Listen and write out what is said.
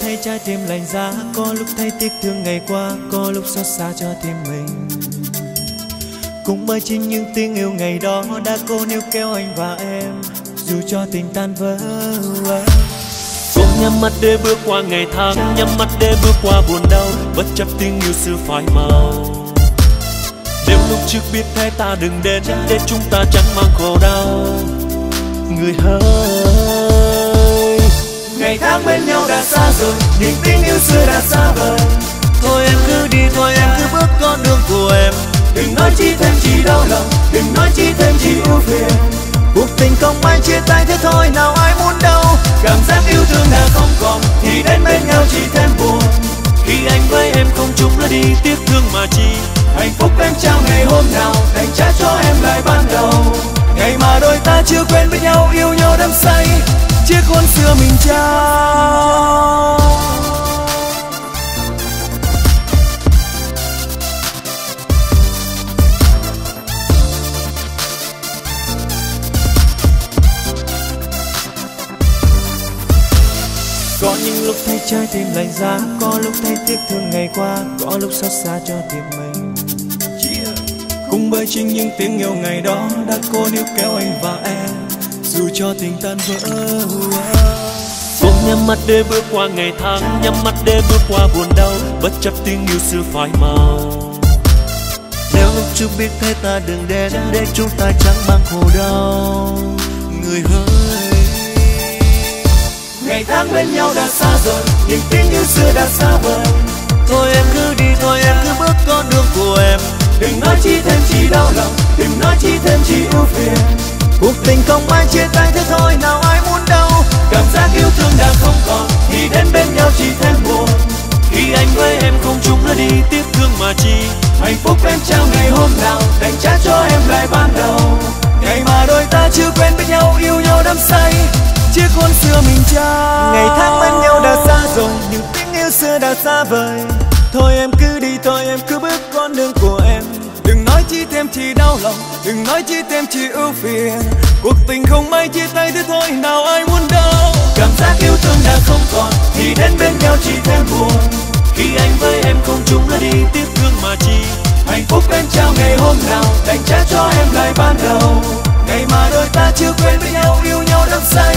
thấy trái tim lạnh giá có lúc thấy tiếc thương ngày qua có lúc xót xa cho tim mình. Cũng bởi chính những tiếng yêu ngày đó đã cố níu kéo anh và em dù cho tình tan vỡ Cùng nhắm mắt để bước qua ngày tháng Nhắm mắt để bước qua buồn đau Bất chấp tiếng yêu xưa phai màu. Đêm lúc trước biết thế ta đừng đến Để chúng ta chẳng mang khổ đau. Người hỡi Ngày tháng bên nhau đã xa rồi Niềm tin yêu xưa đã xa vời. Thôi em cứ đi, thôi em cứ bước con đường của em. Đừng nói chi thêm chi đau lòng Đừng nói chi thêm chi ưu phiền. Cuộc tình không ai chia tay thế thôi nào ai muốn đâu. Cảm giác yêu thương đã không còn Thì đến bên nhau chỉ thêm buồn. Khi anh với em không chung là đi tiếc thương mà chi. Hạnh phúc em trao ngày hôm nào Đành trả cho em lại ban đầu. Ngày mà đôi ta chưa quen với nhau Yêu trao Có những lúc thấy trái tim lạnh giá, Có lúc thấy tiếc thương ngày qua, Có lúc xót xa cho tim mình. Cùng bởi chính những tiếng yêu ngày đó Đã cố níu kéo anh và em, Dù cho tình tan vỡ Cùng nhắm mắt để bước qua ngày tháng Nhắm mắt để bước qua buồn đau Bất chấp tiếng yêu xưa phai màu. Nếu trước biết thế ta đừng đến Để chúng ta chẳng mang khổ đau. Người hỡi Ngày tháng bên nhau đã xa rồi Niềm tin như xưa đã xa vời. Thôi em cứ đi, thôi em cứ bước con đường của em. Đừng nói chi thêm chỉ đau lòng Đừng nói chi thêm chỉ ưu phiền. Cuộc tình không ai chia tay thế thôi Nào giác yêu thương đã không còn, Thì đến bên nhau chỉ thêm buồn. Khi anh với em không chung là đi tiếc thương mà chi. Hạnh phúc em trao ngày hôm nào Đành trả cho em lại ban đầu. Ngày mà đôi ta chưa quen với nhau, Yêu nhau đắm say. Chiếc hôn xưa mình trao. Ngày tháng bên nhau đã xa rồi Nhưng tình yêu xưa đã xa vời. Thôi em cứ đi, thôi em cứ bước con đường của chi thêm chi đau lòng, đừng nói chi thêm chỉ ưu phiền. Cuộc tình không may chia tay thế thôi, nào ai muốn đâu cảm giác yêu thương đã không còn, thì đến bên nhau chỉ thêm buồn. Khi anh với em không chung là đi tiếc thương mà chi. Hạnh phúc em trao ngày hôm nào, đành trả cho em lại ban đầu. Ngày mà đôi ta chưa quên với nhau, yêu nhau đắm say.